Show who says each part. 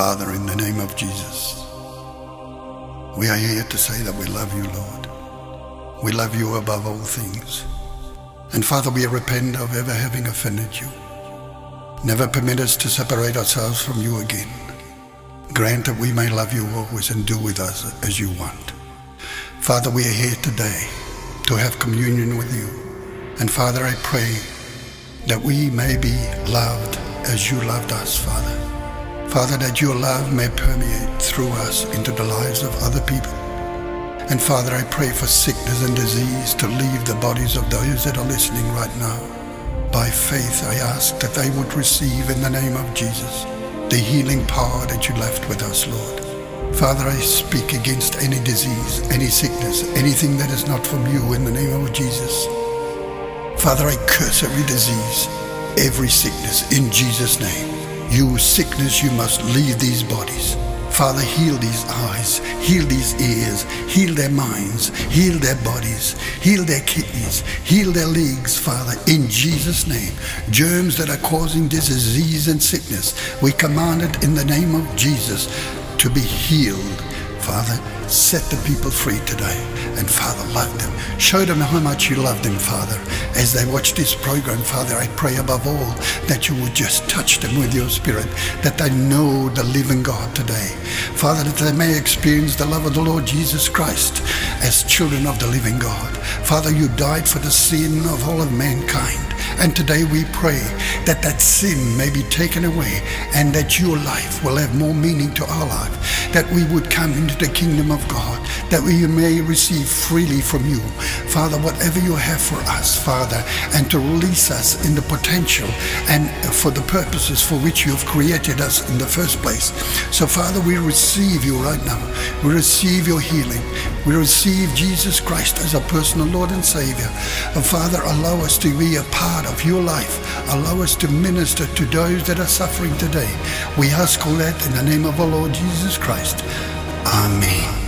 Speaker 1: Father, in the name of Jesus, we are here to say that we love you, Lord. We love you above all things. And Father, we repent of ever having offended you. Never permit us to separate ourselves from you again. Grant that we may love you always and do with us as you want. Father, we are here today to have communion with you. And Father, I pray that we may be loved as you loved us, Father. Father, that your love may permeate through us into the lives of other people. And Father, I pray for sickness and disease to leave the bodies of those that are listening right now. By faith, I ask that they would receive in the name of Jesus the healing power that you left with us, Lord. Father, I speak against any disease, any sickness, anything that is not from you in the name of Jesus. Father, I curse every disease, every sickness in Jesus' name. You sickness, you must leave these bodies. Father, heal these eyes, heal these ears, heal their minds, heal their bodies, heal their kidneys, heal their legs, Father, in Jesus' name. Germs that are causing this disease and sickness, we command it in the name of Jesus to be healed. Father, set the people free today. And Father, love them. Show them how much you love them, Father. As they watch this program, Father, I pray above all that you would just touch them with your spirit, that they know the living God today. Father, that they may experience the love of the Lord Jesus Christ as children of the living God. Father, you died for the sin of all of mankind. And today we pray that that sin may be taken away and that your life will have more meaning to our life, that we would come into the kingdom of God, that we may receive freely from you. Father, whatever you have for us, Father, and to release us in the potential and for the purposes for which you have created us in the first place. So, Father, we receive you right now. We receive your healing. We receive Jesus Christ as our personal Lord and Savior. And Father, allow us to be a part of your life. Allow us to minister to those that are suffering today. We ask all that in the name of our Lord Jesus Christ. Amen.